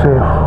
consejo.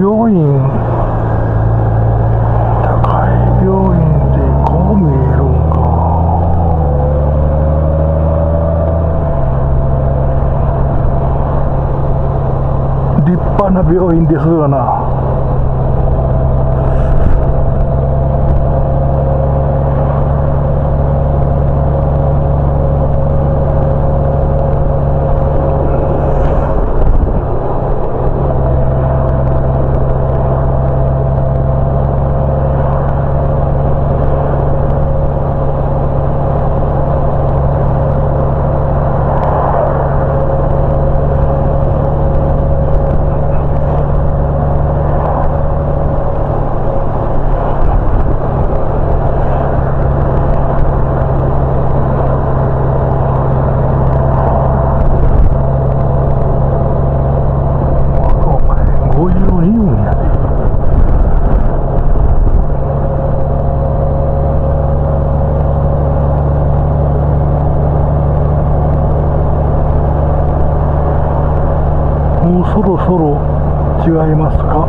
病院高い病院でこう見えるんか。立派な病院ですよな。うそろそろ違いますか？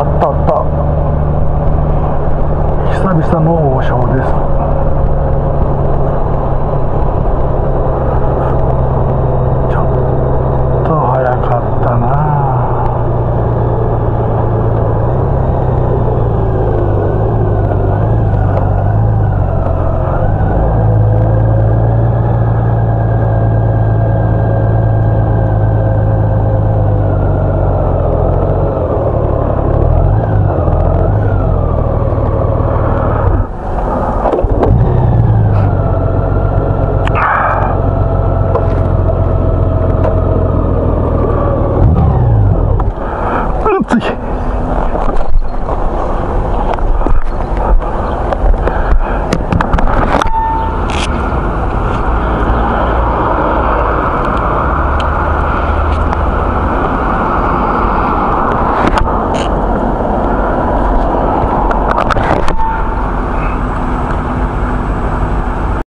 あったあった。草の王将です。